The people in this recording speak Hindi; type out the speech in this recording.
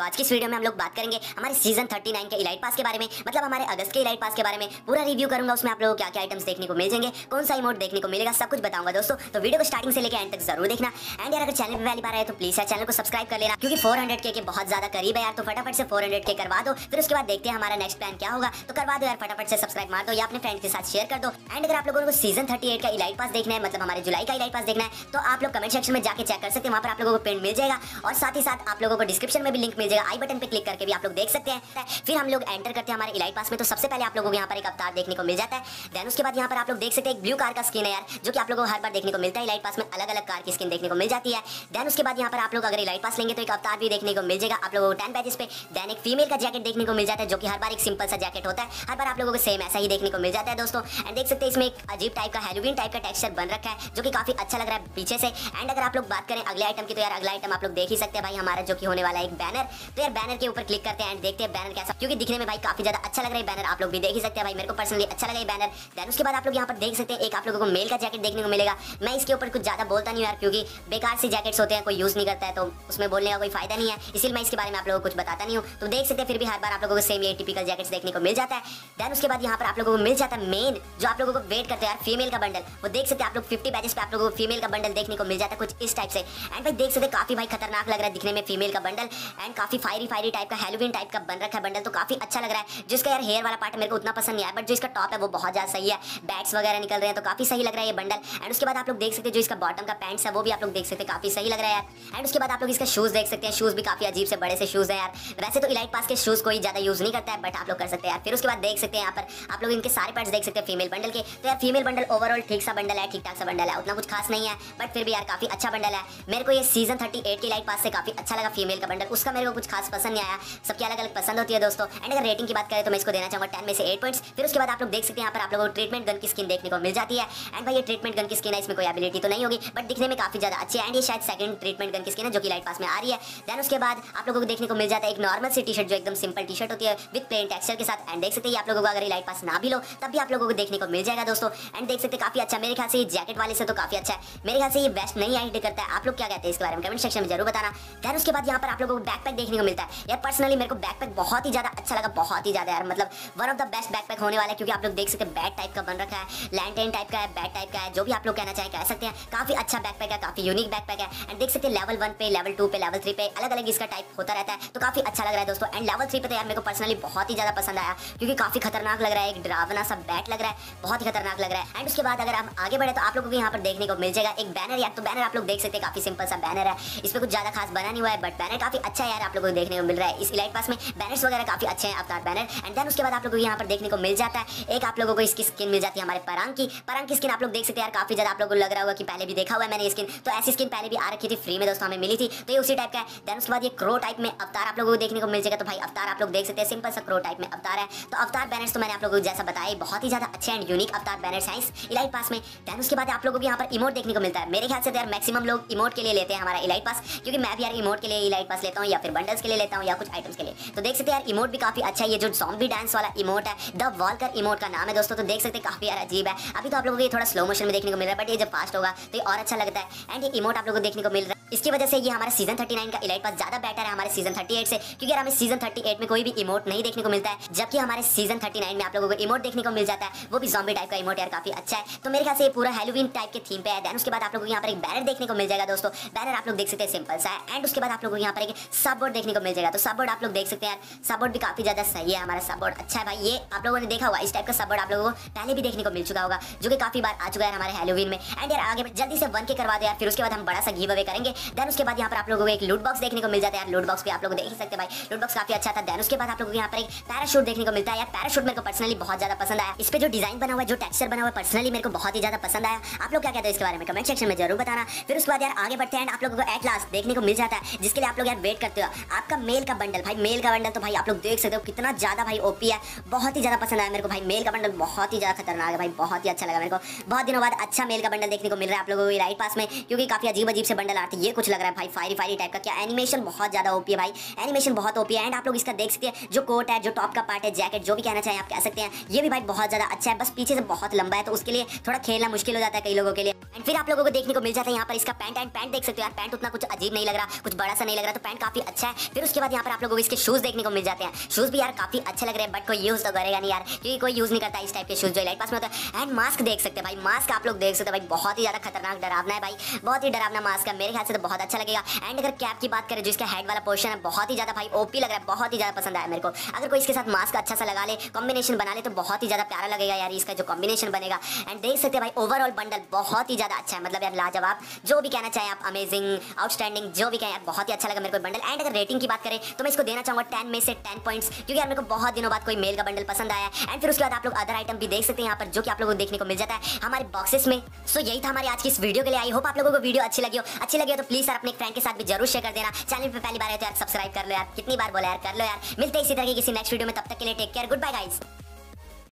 तो आज की इस वीडियो में हम लोग बात करेंगे हमारे सीज़न 39 के इलाइट पास के बारे में मतलब हमारे अगस्त के इलाइट पास के बारे में। पूरा रिव्यू करूँगा उसमें आप लोगों को क्या क्या आइटम्स देखने को मिल जाएँगे कौन सा इमोट देखने को मिलेगा सब कुछ बताऊँगा दोस्तों। तो वीडियो को स्टार्टिंग से लेकर एंड तक ज़रूर देखना। एंड यार अगर चैनल पर पहली बार है तो प्लीज़ यार चैनल को सब्सक्राइब कर लेना क्योंकि फोर के, के बहुत ज़्यादा करीब है यार तो फटाफट से फोर के करवा दो। फिर उसके बाद देखते हैं हमारा नेक्स्ट प्लान क्या होगा तो करवा दो यार फटाफट से सब्सक्राइब मार दो या अपने फ्रेंड के साथ शेयर कर दो। एंड अगर आप लोगों को सीज़न थर्टी का इलाइट पास देखना है मतलब हमारे जुलाई का इलाइट पास देखना है तो आप लोग कमेंट सेक्शन में जाकर चेक कर सकते हैं वहाँ पर आप लोगों को पेंट मिल जाएगा। और साथ ही साथ आप लोगों को डिस्क्रिप्शन में भी लिंक मिल जाएगा आई बटन पे क्लिक करके भी आप लोग देख सकते हैं। फिर हम लोग एंटर करते हैं हमारे इलाइट पास में। तो सबसे पहले आप लोगों को यहाँ पर एक अवतार देखने को मिल जाता है। देन उसके बाद यहाँ पर आप लोग देख सकते हैं एक ब्लू कार का स्किन है यार, जो कि आप लोगों को हर बार देखने को मिलता है। इलाइट पास में अलग अलग कार की स्किन देखने को मिल जाती है। देन उसके बाद यहाँ पर आप लोग अगर इलाइट पास लेंगे तो एक अवतार भी देखने को मिल जाएगा। आप लोगों को टेन पैजेस पे। देन एक फीमेल का जैकेट देखने को मिल जाता है, जो कि हर बार एक सिंपल सा जैकेट होता है। हर बार आप लोगों को सेम ऐसा ही देखने को मिल जाता है दोस्तों। एंड देख सकते हैं इसमें एक अजीब टाइप का हेलोविन टाइप का टेक्सचर बन रखा है, जो कि काफ़ी अच्छा लग रहा है पीछे से। एंड अगर आप लोग बात करें अगले आइटम की तो यार अगला आइटम आप लोग देख ही सकते हैं भाई। हमारा जो कि होने वाला है एक बैनर तो यार बैनर के ऊपर क्लिक करते हैं एंड देखते हैं बैनर कैसा क्योंकि दिखने में भाई काफ़ी ज़्यादा अच्छा लग रहा है बैनर आप लोग भी देख ही सकते हैं भाई, मेरे को पर्सनली अच्छा लगा बैनर देन उसके बाद आप लोग यहाँ पर देख सकते हैं, एक आप लोगों को मेल का जैकेट देखने को मिलेगा। मैं इसके ऊपर कुछ ज़्यादा बोलता नहीं यार, क्योंकि बेकार से जैकेट्स होते हैं, कोई यूज़ नहीं करता है तो उसमें बोलने का कोई फ़ायदा नहीं है। इसलिए मैं इसके बारे में आप लोगों को कुछ बताता नहीं हूँ। तो देख सकते हैं, फिर भी हर बार आप लोगों को सेम ये टिपिकल जैकेट्स देखने को मिल जाता है। देन उसके बाद यहाँ पर आप लोगों को मिल जाता है मेन जो आप लोगों को वेट करते हैं यार फीमेल का बंडल वो देख सकते हैं आप लोग फिफ्टी बैचेस पे आप लोगों को फीमेल का बंडल देखने को मिल जाता है कुछ इस टाइप से। एंड भाई देख सकते काफ़ी भाई खतरनाक लग रहा है दिखने में फीमेल का बंडल एंड काफ़ी फायरी फायरी टाइप का हेलोविन टाइप का बन रखा है बंडल तो काफ़ी अच्छा लग रहा है। जिसका यार हेयर वाला पार्ट मेरे को उतना पसंद नहीं आया बट जो इसका टॉप है वो बहुत ज़्यादा सही है। बैट्स वगैरह निकल रहे हैं तो काफ़ी सही लग रहा है ये बंडल एंड उसके बाद आप लोग देख सकते हैं जो इसका बॉटम का पैंट्स है, वो भी आप लोग देख सकते हैं, काफ़ी सही लग रहा है एंड उसके बाद आप लोग इसका शूज़ देख सकते हैं शूज़ भी काफ़ी अजीब से बड़े से शूज़ है यार। वैसे तो इलाइट पास के शूज़ कोई ज़्यादा यूज़ नहीं करता है बट आप लोग कर सकते हैं यार। फिर उसके बाद देख सकते हैं यहाँ पर, आप लोग इनके सारे पार्ट्स देख सकते हैं फीमेल बंडल के। तो यार फीमेल बंडल ओवरऑल ठीक सा बंडल है ठीक ठाक सा बंडल है, उतना कुछ खास नहीं है बट फिर भी यार काफ़ी अच्छा बंडल है। मेरे को ये सीज़न थर्टी की लाइट पास से काफ़ी अच्छा लगा फीमेल का बंडल उसका मेरे कुछ खास पसंद नहीं आया। सबकी अलग अलग पसंद होती है दोस्तों। एंड अगर रेटिंग की बात करें तो मैं इसको देना चाहूँगा टेन में से एट पॉइंट्स फिर उसके बाद आप लोग देख सकते हैं यहाँ पर आप लोगों को ट्रीटमेंट गन की स्किन देखने को मिल जाती है। एंड भाई ये ट्रीटमेंट गन की स्किन है, इसमें कोई एबिलिटी तो नहीं होगी। बट दिखने में काफ़ी ज़्यादा अच्छी है। एंड ये शायद सेकंड ट्रीटमेंट गन की स्किन है, जो कि लाइट पास में आ रही है। देन उसके बाद आप लोगों को देखने को मिल जाता है एक नॉर्मल सी टी शर्ट जो एकदम सिंपल टी शर्ट होती है विद प्लेन टेक्सचर के साथ। एंड देख सकते हैं आप लोगों को अगर लाइट पास ना भी लो, तब भी आप लोगों को देखने को मिल जाएगा दोस्तों। एंड देख सकते काफ़ी अच्छा मेरे ख्याल से जैकेट वाले से तो काफ़ी अच्छा है। मेरे ख्याल से ये बेस्ट नहीं आइडिया करता है। आप लोग क्या कहते हैं इसके बारे में कमेंट सेक्शन में ज़रूर बताना। देन उसके बाद यहाँ पर आप लोगों को बैकपैक देखने को मिलता है। यार पर्सनली मेरे को बैकपैक बहुत ही ज़्यादा अच्छा लगा, बहुत ही ज़्यादा यार। मतलब one of the best backpack होने वाला है, क्योंकि आप लोग देख सकते हैं बैट टाइप का बन रखा है लैंटेन टाइप का है बैट टाइप का है, जो भी आप लोग कहना चाहें कह सकते हैं। काफ़ी अच्छा बैकपैक है, काफ़ी यूनिक बैकपैक है। एंड देख सकते हैं लेवल वन पे लेवल टू पे लेवल थ्री पे अलग अलग इसका टाइप होता रहता है। तो काफ़ी अच्छा लग रहा है दोस्तों। एंड लेवल थ्री पे तो यार, मेरे को पर्सनली बहुत ही ज़्यादा पसंद आया, क्योंकि काफ़ी खतरनाक लग रहा है, एक ड्रावना सा बैट लग रहा है, बहुत ही खतरनाक लग रहा है। एंड उसके बाद अगर आप आगे बढ़े तो आप लोगों को यहाँ पर देखने को मिल जाएगा एक बैनर यार तो बैनर आप लोग देख सकते हैं, काफ़ी सिंपल सा बैनर है। इस पर कुछ ज़्यादा खास बना नहीं हुआ है बट बैनर काफ़ी अच्छा है यार आप लोगों को देखने को मिल रहा है। इस इलाइट पास में बैनर्स वगैरह काफ़ी अच्छे हैं, अवतार बैनर एंड देन उसके बाद आप लोगों को यहाँ पर देखने को मिल जाता है। एक आप लोगों को इसकी स्किन मिल जाती है हमारे परांग की परांग की स्किन आप लोग देख सकते हैं यार, काफ़ी ज़्यादा आप लोगों को लग रहा होगा कि पहले भी देखा हुआ है मैंने स्किन तो ऐसी स्किन पहले भी आ रखी थी फ्री में दोस्तों हमें मिली थी। तो ये उसी टाइप का है। देन उसके बाद ये क्रो टाइप में अवतार आप लोगों को देखने को मिल जाएगा। तो भाई अवतार आप लोग देख सकते हैं सिंपल सा क्रो टाइप में अवतार है। तो अवतार बैनर्स तो मैंने आप लोगों को जैसा बताया बहुत ही ज़्यादा अच्छे एंड यूनिक अवतार बैनर्स हैं इलाइट पास में। देन उसके बाद आप लोगों को यहाँ पर इमोट देखने को मिलता है। मेरे ख्याल से तो यार मैक्सिमम लोग इमोट के लिए लेते हैं हमारा इलाइट पास क्योंकि मैं भी यार इमोट के लिए इलाइट पास लेता हूँ या फिर बंडल्स के लिए लेता हूँ या कुछ आइटम्स के लिए। तो देख सकते हैं यार इमोट भी काफ़ी अच्छा है। ये जो जॉम्बी डांस वाला इमोट है द वॉलकर इमोट का नाम है दोस्तों। तो देख सकते हैं काफ़ी यार अजीब है। अभी तो आप लोगों को ये थोड़ा स्लो मोशन में देखने को मिल रहा है बट ये जब फास्ट होगा तो ये और अच्छा लगता है। एंड ये इमोट आप लोगों को देखने को मिल रहा है। इसकी वजह से ये हमारा सीज़न 39 का इलाइट पास ज़्यादा बेटर है हमारे सीज़न 38 से, क्योंकि हमें सीज़न 38 में कोई भी इमोट नहीं देखने को मिलता है, जबकि हमारे सीज़न 39 में आप लोगों को इमोट देखने को मिल जाता है, वो भी जॉम्बी टाइप का इमोट यार काफ़ी अच्छा है। तो मेरे ख्याल से ये पूरा हेलोविन टाइप के थीम पे है देन उसके बाद आप लोगों को यहाँ पर एक बैनर देखने को मिल जाएगा दोस्तों। बैनर आप लोग देख सकते हैं सिंपल सा है। एंड उसके बाद आप लोगों को यहाँ पर एक सब बोर्ड देखने को मिल जाएगा। तो सब बोर्ड आप लोग देख सकते हैं यार सब बोर्ड भी काफ़ी ज़्यादा सही है हमारा सब बोर्ड अच्छा है भाई, ये आप लोगों ने देखा होगा, इस टाइप का सब बोर्ड आप लोगों को पहले भी देखने को मिल चुका होगा, जो कि काफ़ी बार आ चुका है हमारे हेलोविन में। एंड यार आगे जल्दी से वन के करवा दो यार, फिर उसके बाद हम बड़ा सा गिव अवे करेंगे। देन उसके बाद यहाँ पर आप लोगों को एक लूट बॉक्स देखने को मिल जाता है। यार लूट बॉक्स भी आप लोग देख ही सकते भाई। लूट बॉक्स काफ़ी अच्छा था। देन उसके बाद आप लोगों को यहाँ पर एक पैराशूट देखने को मिलता है। यार पैराशूट मेरे को पर्सनली बहुत ज़्यादा पसंद आया। इस पर जो डिज़ाइन बना हुआ है, जो टेक्सचर बना हुआ है पर्सनली मेरे को बहुत ही ज़्यादा पसंद आया। आप लोग क्या कहते हैं इसके बारे में? कमेंट सेक्शन में ज़रूर बताना। फिर उसके बाद यार, आगे बढ़ते हैं आप लोगों को एट लास्ट देखने को मिल जाता है, जिसके लिए आप लोग यार वेट करते हो। आपका मेल का बंडल भाई मेल का बंडल तो भाई आप लोग देख सकते हो कितना ज़्यादा भाई ओपी है। बहुत ही ज़्यादा पसंद आया मेरे को भाई। मेल का बंडल बहुत ही ज़्यादा खतरनाक है भाई। बहुत ही अच्छा लगा मेरे को। बहुत दिनों बाद अच्छा मेल का बंडल देखने को मिल रहा है आप लोगों को राइट पास में, क्योंकि काफ़ी अजीब अजीब से बंडल आते ये ये कुछ लग रहा है भाई फायरी फायरी टाइप का। क्या एनिमेशन बहुत ज़्यादा ओपी है भाई। एनिमेशन बहुत ओपी है। एंड आप लोग इसका देख सकते हैं, जो कोट है, जो टॉप का पार्ट है जैकेट जो भी कहना चाहिए आप कह सकते हैं। ये भी भाई बहुत ज़्यादा अच्छा है। बस पीछे से बहुत लंबा है तो उसके लिए थोड़ा खेलना मुश्किल हो जाता है कई लोगों के लिए। एंड फिर आप लोगों को देखने को मिल जाता है यहाँ पर इसका पैंट एंड पैंट देख सकते हो यार। पैंट उतना कुछ अजीब नहीं लग रहा, कुछ बड़ा सा नहीं लग रहा तो पैंट काफ़ी अच्छा है। फिर उसके बाद यहाँ पर आप लोगों को इसके शूज़ देखने को मिल जाते हैं। शूज़ भी यार काफ़ी अच्छे लग रहे हैं बट कोई यूज़ तो करेगा नहीं यार, क्योंकि कोई यूज़ नहीं करता इस टाइप के शूज़ जो लाइट पास में होता है। एंड मास्क देख सकते हैं भाई मास्क आप लोग देख सकते हैं भाई। बहुत ही ज़्यादा खतरनाक डरावना है भाई। बहुत ही डरावना मास्क है। मेरे ख्याल से बहुत अच्छा लगेगा। एंड अगर कैप की बात करें जिसका हेड वाला पोर्शन है, बहुत ही ज़्यादा भाई ओपी लग रहा है, बहुत ही ज़्यादा पसंद आया मेरे को। अगर कोई इसके साथ मास्क अच्छा सा लगा ले कॉम्बिनेशन बना ले तो बहुत ही ज़्यादा प्यारा लगेगा यार इसका जो कॉम्बिनेशन बनेगा। एंड देख सकते भाई ओवरऑल बंडल बहुत ही ज़्यादा अच्छा है। मतलब यार लाजवाब, जो भी कहना चाहे आप अमेजिंग आउटस्टैंडिंग जो भी कहें बहुत ही अच्छा लगा मेरे को बंडल एंड अगर रेटिंग की बात करें तो मैं इसको देना चाहूँगा टेन में से टेन पॉइंट्स क्योंकि यार मेरे को बहुत दिनों बाद कोई मेल का बंडल पसंद आया एंड फिर उसके बाद आप लोग अदर आइटम भी देख सकते हैं यहाँ पर, जो कि आप लोगों को देखने को मिल जाता है। हमारे बॉक्सेस में सो यही था हमारी आज की इस वीडियो के लिए। आई होप आप लोगों को वीडियो अच्छी लगी हो। अच्छी लगी हो तो प्लीज़ सर अपने फ्रेंड के साथ भी ज़रूर शेयर कर देना। चैनल पर पहली बार है तो यार सब्सक्राइब कर लो यार। कितनी बार बोला यार, कर लो यार। मिलते हैं इसी तरह की किसी नेक्स्ट वीडियो में। तब तक के लिए take care good bye guys